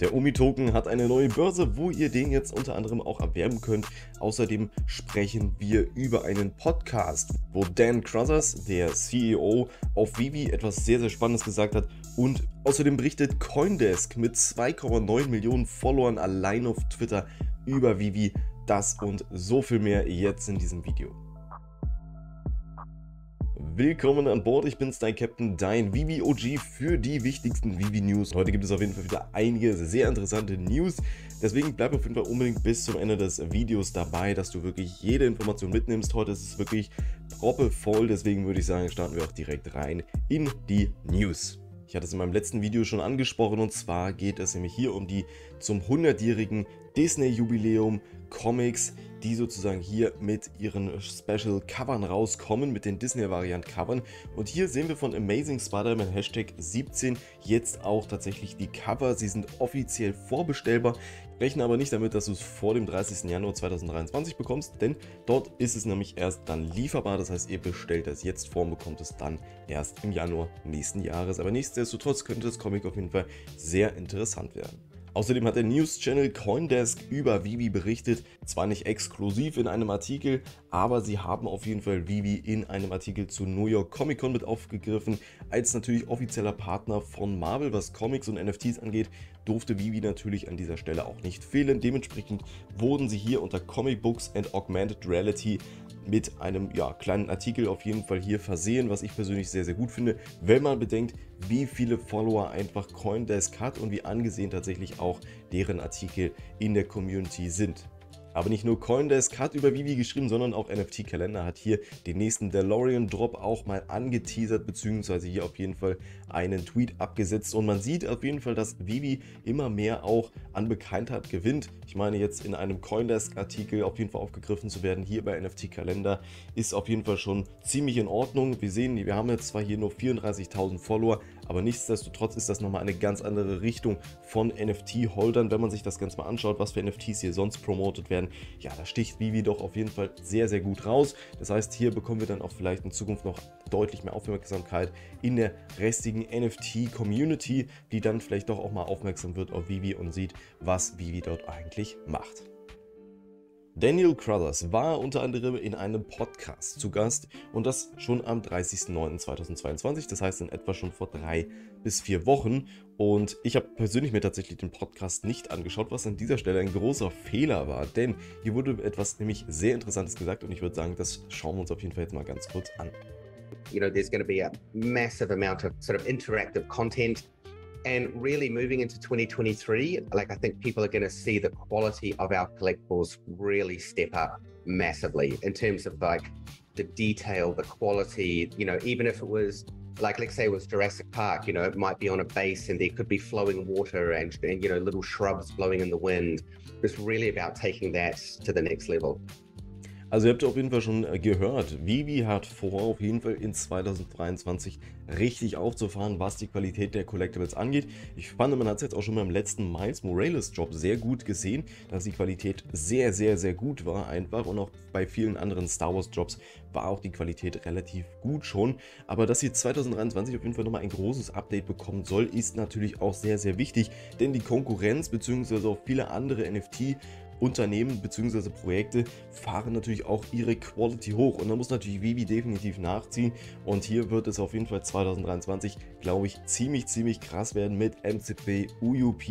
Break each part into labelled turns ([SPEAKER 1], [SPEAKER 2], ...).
[SPEAKER 1] Der Omi-Token hat eine neue Börse, wo ihr den jetzt unter anderem auch erwerben könnt. Außerdem sprechen wir über einen Podcast, wo Dan Crothers, der CEO auf Vivi, etwas sehr, sehr Spannendes gesagt hat. Und außerdem berichtet Coindesk mit 2,9 Millionen Followern allein auf Twitter über Vivi. Das und so viel mehr jetzt in diesem Video. Willkommen an Bord, ich bin's, dein Captain, dein Vivi-OG für die wichtigsten Vivi-News. Heute gibt es auf jeden Fall wieder einige sehr interessante News, deswegen bleib auf jeden Fall unbedingt bis zum Ende des Videos dabei, dass du wirklich jede Information mitnimmst. Heute ist es wirklich proppevoll, deswegen würde ich sagen, starten wir auch direkt rein in die News. Ich hatte es in meinem letzten Video schon angesprochen und zwar geht es nämlich hier um die zum 100-jährigen Disney-Jubiläum Comics, die sozusagen hier mit ihren Special Covern rauskommen, mit den Disney-Variant Covern. Und hier sehen wir von Amazing Spider-Man Hashtag 17 jetzt auch tatsächlich die Cover. Sie sind offiziell vorbestellbar. Rechne aber nicht damit, dass du es vor dem 30. Januar 2023 bekommst, denn dort ist es nämlich erst dann lieferbar. Das heißt, ihr bestellt es jetzt vor und bekommt es dann erst im Januar nächsten Jahres. Aber nichtsdestotrotz könnte das Comic auf jeden Fall sehr interessant werden. Außerdem hat der News-Channel Coindesk über Vivi berichtet, zwar nicht exklusiv in einem Artikel, aber sie haben auf jeden Fall Vivi in einem Artikel zu New York Comic Con mit aufgegriffen. Als natürlich offizieller Partner von Marvel, was Comics und NFTs angeht, durfte Vivi natürlich an dieser Stelle auch nicht fehlen. Dementsprechend wurden sie hier unter Comic Books and Augmented Reality mit einem ja, kleinen Artikel auf jeden Fall hier versehen, was ich persönlich sehr, sehr gut finde, wenn man bedenkt, wie viele Follower einfach Coindesk hat und wie angesehen tatsächlich auch deren Artikel in der Community sind. Aber nicht nur Coindesk hat über Vivi geschrieben, sondern auch NFT Kalender hat hier den nächsten DeLorean Drop auch mal angeteasert, beziehungsweise hier auf jeden Fall einen Tweet abgesetzt. Und man sieht auf jeden Fall, dass Vivi immer mehr auch an Bekanntheit gewinnt. Ich meine, jetzt in einem Coindesk Artikel auf jeden Fall aufgegriffen zu werden, hier bei NFT Kalender, ist auf jeden Fall schon ziemlich in Ordnung. Wir sehen, wir haben jetzt zwar hier nur 34.000 Follower, aber nichtsdestotrotz ist das nochmal eine ganz andere Richtung von NFT-Holdern, wenn man sich das Ganze mal anschaut, was für NFTs hier sonst promotet werden. Ja, da sticht Vivi doch auf jeden Fall sehr, sehr gut raus. Das heißt, hier bekommen wir dann auch vielleicht in Zukunft noch deutlich mehr Aufmerksamkeit in der restigen NFT-Community, die dann vielleicht doch auch mal aufmerksam wird auf Vivi und sieht, was Vivi dort eigentlich macht. Daniel Crothers war unter anderem in einem Podcast zu Gast und das schon am 30.09.2022, das heißt in etwa schon vor drei bis vier Wochen. Und ich habe persönlich mir tatsächlich den Podcast nicht angeschaut, was an dieser Stelle ein großer Fehler war, denn hier wurde etwas nämlich sehr Interessantes gesagt und ich würde sagen, das schauen wir uns auf jeden Fall jetzt mal ganz kurz an.
[SPEAKER 2] You know, there's going to be a massive amount of sort of interactive content And really moving into 2023, like I think people are going to see the quality of our collectibles really step up massively in terms of like the detail, the quality, you know, even if it was like let's say it was Jurassic Park, you know, it might be on a base and there could be flowing water and, and you know little shrubs blowing in the wind. It's really about taking that to the next level.
[SPEAKER 1] Also ihr habt auf jeden Fall schon äh, gehört, Vivi hat vor, auf jeden Fall in 2023 richtig aufzufahren, was die Qualität der Collectibles angeht. Ich fand, man hat es jetzt auch schon beim letzten Miles Morales Job sehr gut gesehen, dass die Qualität sehr, sehr, sehr gut war einfach und auch bei vielen anderen Star Wars Jobs war auch die Qualität relativ gut schon. Aber dass sie 2023 auf jeden Fall nochmal ein großes Update bekommen soll, ist natürlich auch sehr, sehr wichtig, denn die Konkurrenz bzw. auch viele andere NFT Unternehmen bzw. Projekte fahren natürlich auch ihre Quality hoch und da muss natürlich Vivi definitiv nachziehen und hier wird es auf jeden Fall 2023, glaube ich, ziemlich, ziemlich krass werden mit MCP, UUP,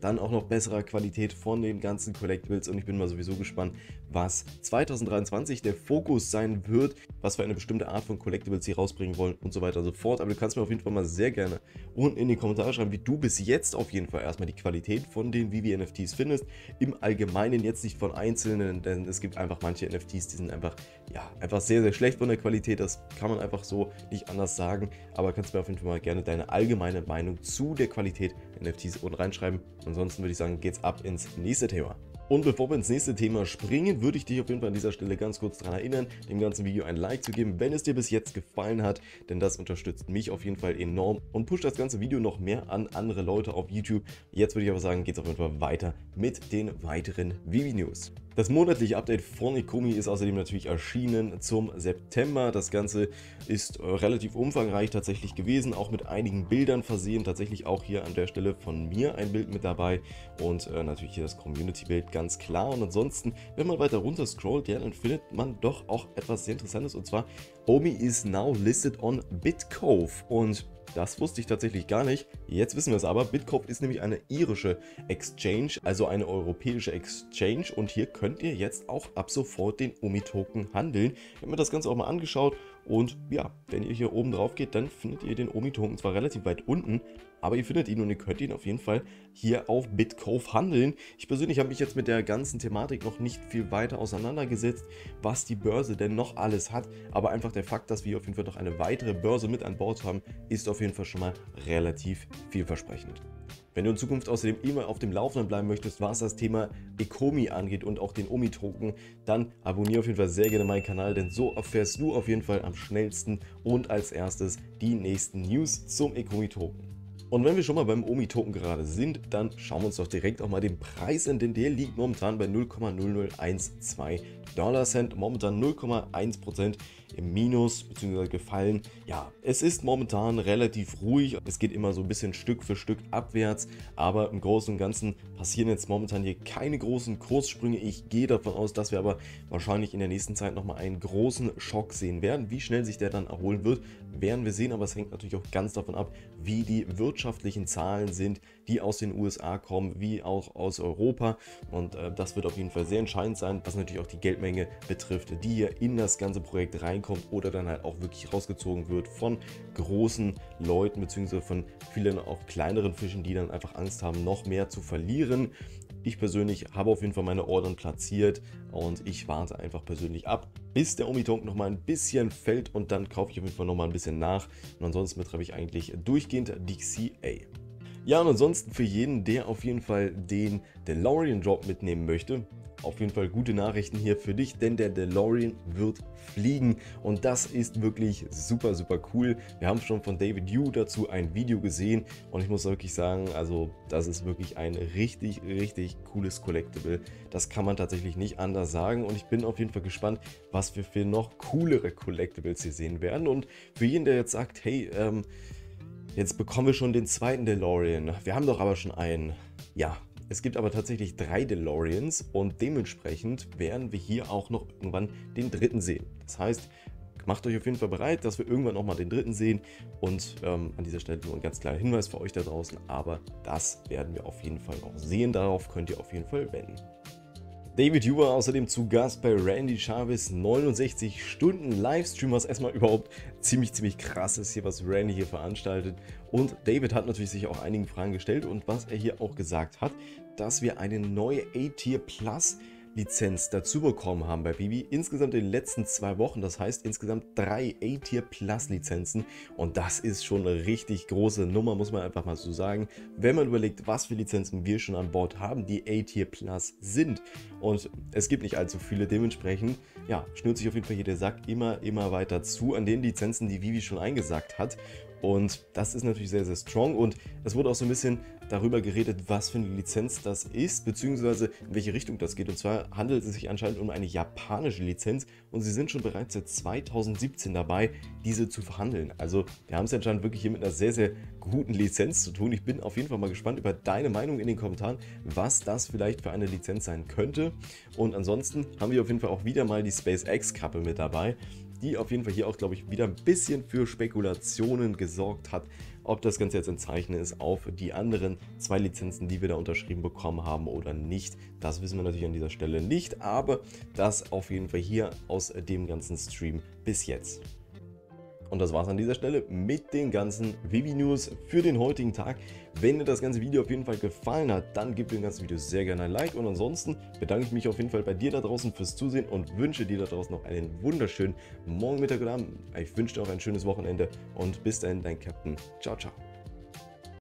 [SPEAKER 1] dann auch noch besserer Qualität von den ganzen Collectibles und ich bin mal sowieso gespannt, was 2023 der Fokus sein wird, was für eine bestimmte Art von Collectibles sie rausbringen wollen und so weiter und so fort. Aber du kannst mir auf jeden Fall mal sehr gerne unten in die Kommentare schreiben, wie du bis jetzt auf jeden Fall erstmal die Qualität von den Vivi NFTs findest. Im Allgemeinen jetzt nicht von einzelnen, denn es gibt einfach manche NFTs, die sind einfach, ja, einfach sehr, sehr schlecht von der Qualität. Das kann man einfach so nicht anders sagen. Aber kannst mir auf jeden Fall mal gerne deine allgemeine Meinung zu der Qualität NFTs unten reinschreiben. Ansonsten würde ich sagen, geht's ab ins nächste Thema. Und bevor wir ins nächste Thema springen, würde ich dich auf jeden Fall an dieser Stelle ganz kurz daran erinnern, dem ganzen Video ein Like zu geben, wenn es dir bis jetzt gefallen hat, denn das unterstützt mich auf jeden Fall enorm und pusht das ganze Video noch mehr an andere Leute auf YouTube. Jetzt würde ich aber sagen, geht es auf jeden Fall weiter mit den weiteren Vivi News. Das monatliche Update von Ikumi ist außerdem natürlich erschienen zum September. Das Ganze ist äh, relativ umfangreich tatsächlich gewesen, auch mit einigen Bildern versehen. Tatsächlich auch hier an der Stelle von mir ein Bild mit dabei und äh, natürlich hier das Community-Bild ganz klar. Und ansonsten, wenn man weiter runter scrollt, ja, dann findet man doch auch etwas sehr Interessantes und zwar Omi is now listed on Bitcove und das wusste ich tatsächlich gar nicht. Jetzt wissen wir es aber. Bitcoin ist nämlich eine irische Exchange, also eine europäische Exchange. Und hier könnt ihr jetzt auch ab sofort den OMI-Token handeln. Ich habe mir das Ganze auch mal angeschaut und ja, wenn ihr hier oben drauf geht, dann findet ihr den Omi-Token zwar relativ weit unten, aber ihr findet ihn und ihr könnt ihn auf jeden Fall hier auf Bitcove handeln. Ich persönlich habe mich jetzt mit der ganzen Thematik noch nicht viel weiter auseinandergesetzt, was die Börse denn noch alles hat, aber einfach der Fakt, dass wir auf jeden Fall noch eine weitere Börse mit an Bord haben, ist auf jeden Fall schon mal relativ vielversprechend. Wenn du in Zukunft außerdem immer auf dem Laufenden bleiben möchtest, was das Thema Ecomi angeht und auch den Omi-Token, dann abonniere auf jeden Fall sehr gerne meinen Kanal, denn so erfährst du auf jeden Fall am schnellsten und als erstes die nächsten News zum Ecomi-Token. Und wenn wir schon mal beim OMI-Token gerade sind, dann schauen wir uns doch direkt auch mal den Preis an, denn der liegt momentan bei 0,0012 Dollar Cent, momentan 0,1% im Minus bzw. gefallen. Ja, es ist momentan relativ ruhig. Es geht immer so ein bisschen Stück für Stück abwärts, aber im Großen und Ganzen passieren jetzt momentan hier keine großen Kurssprünge. Ich gehe davon aus, dass wir aber wahrscheinlich in der nächsten Zeit nochmal einen großen Schock sehen werden. Wie schnell sich der dann erholen wird, werden wir sehen, aber es hängt natürlich auch ganz davon ab, wie die wirtschaftlichen Zahlen sind, die aus den USA kommen, wie auch aus Europa. Und äh, das wird auf jeden Fall sehr entscheidend sein, was natürlich auch die Geldmenge betrifft, die hier in das ganze Projekt reinkommt oder dann halt auch wirklich rausgezogen wird von großen Leuten, beziehungsweise von vielen auch kleineren Fischen, die dann einfach Angst haben, noch mehr zu verlieren. Ich persönlich habe auf jeden Fall meine Ordern platziert und ich warte einfach persönlich ab, bis der Omitonk noch mal ein bisschen fällt und dann kaufe ich auf jeden Fall noch mal ein bisschen nach. Und ansonsten betreibe ich eigentlich durchgehend DCA. Ja, und ansonsten für jeden, der auf jeden Fall den DeLorean Drop mitnehmen möchte, auf jeden Fall gute Nachrichten hier für dich, denn der DeLorean wird fliegen und das ist wirklich super, super cool. Wir haben schon von David Yu dazu ein Video gesehen und ich muss wirklich sagen, also das ist wirklich ein richtig, richtig cooles Collectible. Das kann man tatsächlich nicht anders sagen und ich bin auf jeden Fall gespannt, was wir für noch coolere Collectibles hier sehen werden und für jeden, der jetzt sagt, hey, ähm, jetzt bekommen wir schon den zweiten DeLorean, wir haben doch aber schon einen. Ja, es gibt aber tatsächlich drei DeLoreans und dementsprechend werden wir hier auch noch irgendwann den dritten sehen. Das heißt, macht euch auf jeden Fall bereit, dass wir irgendwann nochmal den dritten sehen. Und ähm, an dieser Stelle nur ein ganz kleiner Hinweis für euch da draußen, aber das werden wir auf jeden Fall noch sehen. Darauf könnt ihr auf jeden Fall wenden. David Huber außerdem zu Gast bei Randy Chavez 69 Stunden Livestream, was erstmal überhaupt ziemlich, ziemlich krass ist hier, was Randy hier veranstaltet. Und David hat natürlich sich auch einigen Fragen gestellt und was er hier auch gesagt hat, dass wir eine neue A-Tier Plus Lizenz dazu bekommen haben bei Bibi. Insgesamt in den letzten zwei Wochen, das heißt insgesamt drei A-Tier Plus Lizenzen und das ist schon eine richtig große Nummer, muss man einfach mal so sagen. Wenn man überlegt, was für Lizenzen wir schon an Bord haben, die A-Tier Plus sind und es gibt nicht allzu viele, dementsprechend, ja, schnürt sich auf jeden Fall hier der Sack immer, immer weiter zu an den Lizenzen, die Vivi schon eingesagt hat und das ist natürlich sehr, sehr strong. Und es wurde auch so ein bisschen darüber geredet, was für eine Lizenz das ist, beziehungsweise in welche Richtung das geht. Und zwar handelt es sich anscheinend um eine japanische Lizenz und sie sind schon bereits seit 2017 dabei, diese zu verhandeln. Also wir haben es anscheinend wirklich hier mit einer sehr, sehr guten Lizenz zu tun. Ich bin auf jeden Fall mal gespannt über deine Meinung in den Kommentaren, was das vielleicht für eine Lizenz sein könnte. Und ansonsten haben wir auf jeden Fall auch wieder mal die SpaceX-Kappe mit dabei die auf jeden Fall hier auch, glaube ich, wieder ein bisschen für Spekulationen gesorgt hat, ob das Ganze jetzt ein Zeichen ist auf die anderen zwei Lizenzen, die wir da unterschrieben bekommen haben oder nicht. Das wissen wir natürlich an dieser Stelle nicht, aber das auf jeden Fall hier aus dem ganzen Stream bis jetzt. Und das war's an dieser Stelle mit den ganzen Vivi News für den heutigen Tag. Wenn dir das ganze Video auf jeden Fall gefallen hat, dann gib dem ganzen Video sehr gerne ein Like. Und ansonsten bedanke ich mich auf jeden Fall bei dir da draußen fürs Zusehen und wünsche dir da draußen noch einen wunderschönen Morgen, Mittag oder Abend. Ich wünsche dir auch ein schönes Wochenende und bis dahin, dein Captain. Ciao, ciao.